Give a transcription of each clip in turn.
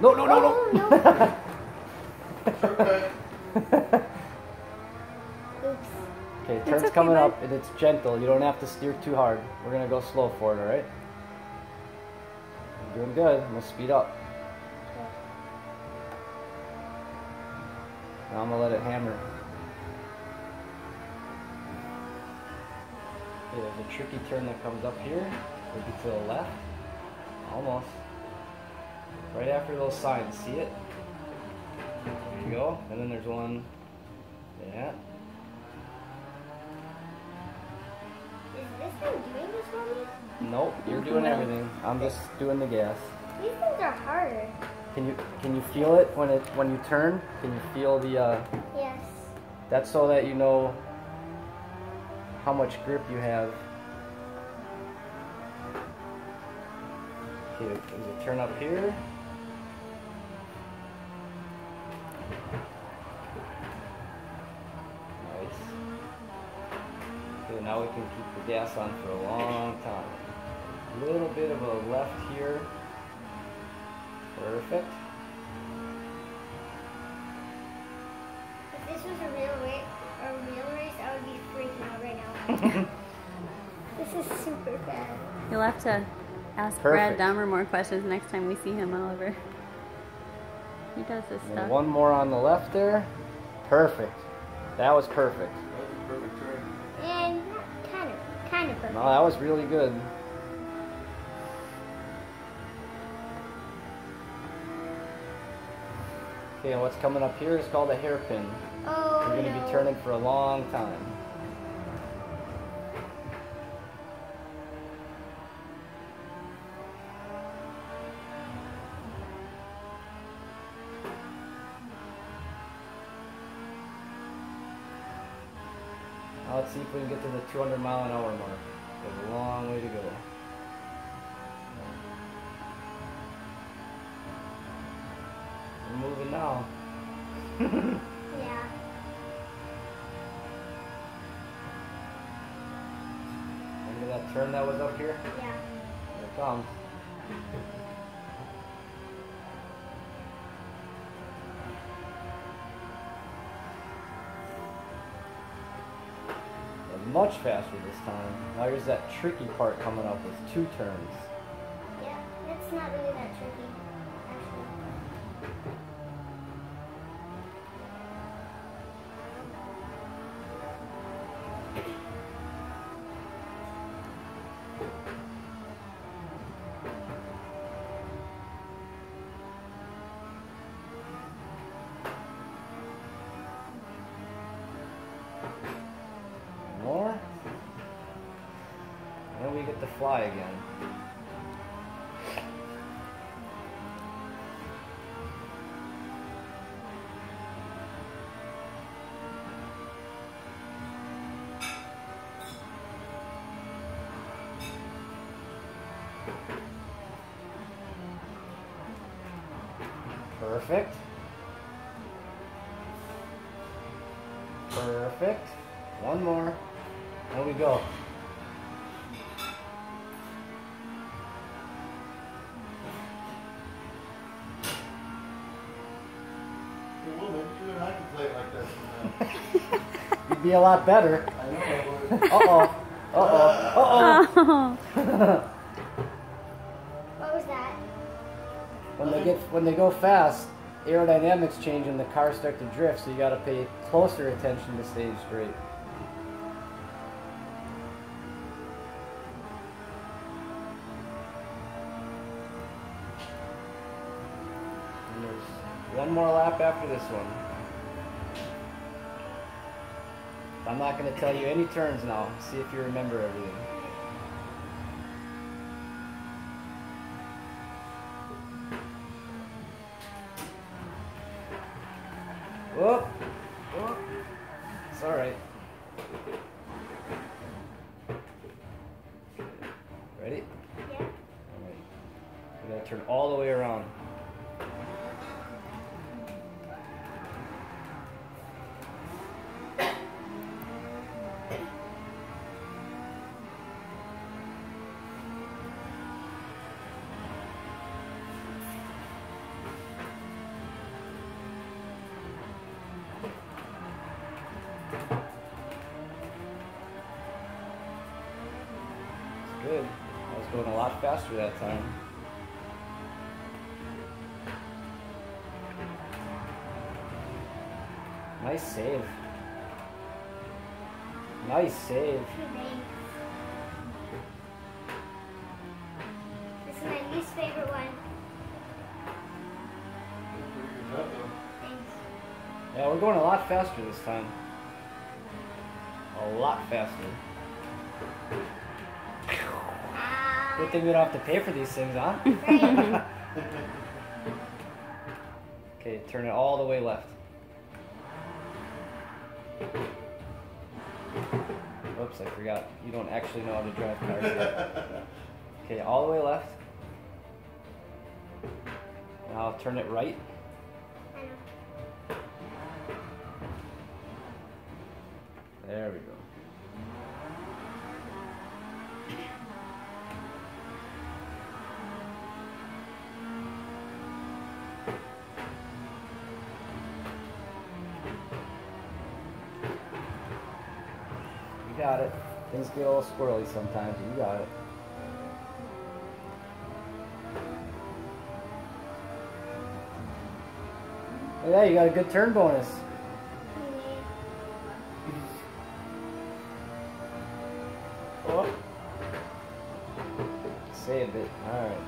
No, no, no, no. Oh, no. Shortcut. Oops. Okay, turn's okay, coming bud. up and it's gentle. You don't have to steer too hard. We're gonna go slow for it, alright? You're doing good. I'm gonna speed up. Now I'm gonna let it hammer. Okay, there's a tricky turn that comes up here. Maybe to the left. Almost. Right after those signs, see it? There you go. And then there's one. Yeah. Is this thing doing this for me? Nope, you're doing everything. I'm just doing the gas. These things are harder. Can you can you feel it when it when you turn? Can you feel the uh Yes. that's so that you know how much grip you have. Okay, turn up here? Now we can keep the gas on for a long time. A little bit of a left here. Perfect. If this was a real race, a real race, I would be freaking out right now. this is super bad. You'll have to ask Brad Perfect. Dahmer more questions next time we see him, Oliver. He does this And stuff. one more on the left there. Perfect. That was perfect. That was a perfect turn. And kind of, perfect. No, that was really good. Okay, and what's coming up here is called a hairpin. Oh You're going to no. be turning for a long time. Let's see if we can get to the 200 mile an hour mark. There's a long way to go. We're moving now. Yeah. Remember that turn that was up here? Yeah. Here it comes. Much faster this time. Now here's that tricky part coming up with two turns. Then we get to fly again. Perfect. Perfect. One more. There we go. Be a lot better. I know I would. Uh oh. Uh oh. Uh Oh, What was that? When they get when they go fast, aerodynamics change and the cars start to drift, so you got to pay closer attention to stay straight. One more lap after this one. I'm not going to tell you any turns now. See if you remember everything. Whoop. Whoop. It's all a lot faster that time. Nice save. Nice save. This is my least favorite one. Pretty good job, though. Thanks. Yeah, we're going a lot faster this time. A lot faster. Good thing we don't have to pay for these things, huh? Okay, turn it all the way left. Oops, I forgot. You don't actually know how to drive cars yet. Okay, all the way left. Now I'll turn it right. There we go. You got it. Things get a little squirrely sometimes. You got it. Yeah, you got a good turn bonus. Oh. Saved it. Alright.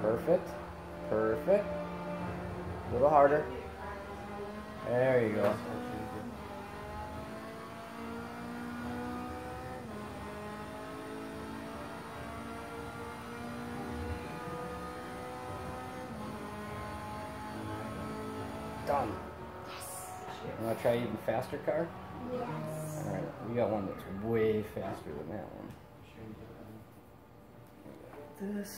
Perfect. Perfect. A little harder. There you go. Done. You want to try even faster car? Yes. Alright, we got one that's way faster than that one. This